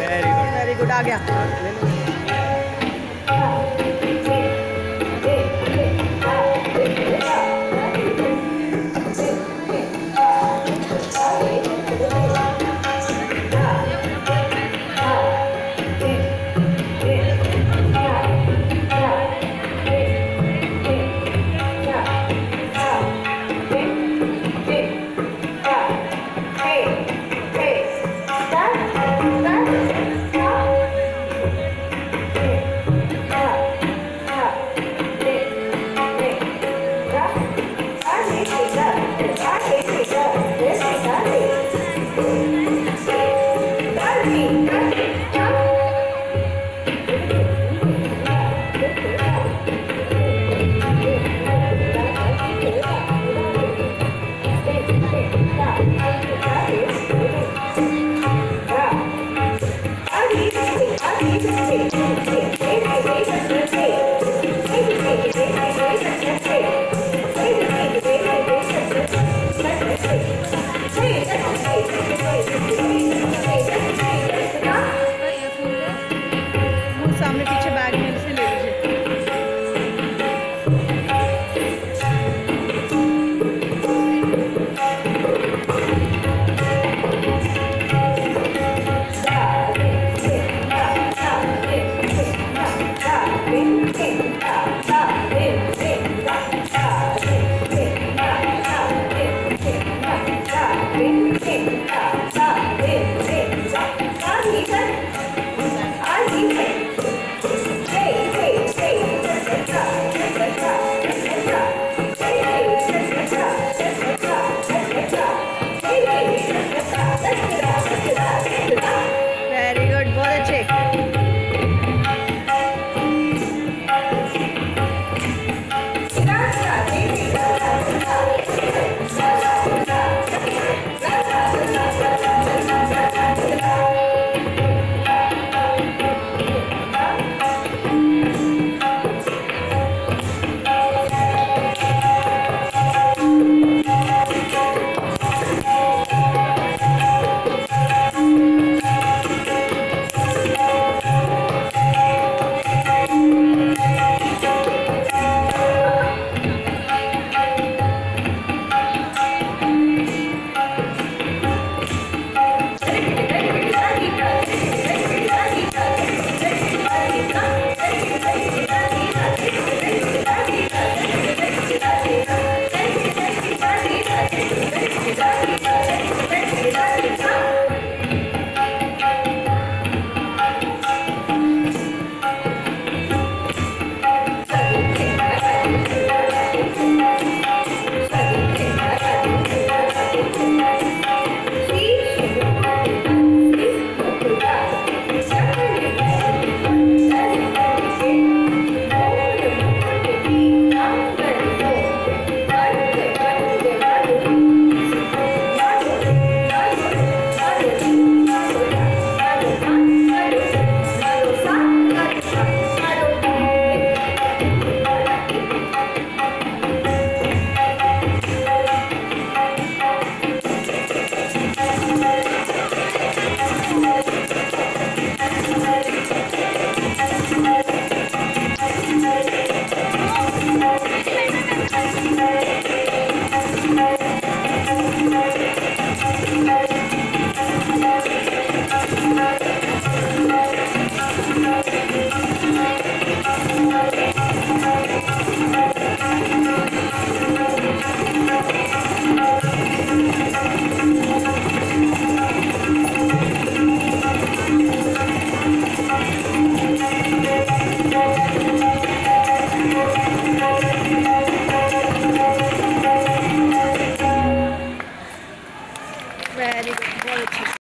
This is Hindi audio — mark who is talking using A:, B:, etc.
A: वेरी गुड
B: वेरी गुड आ गया। सामने पीछे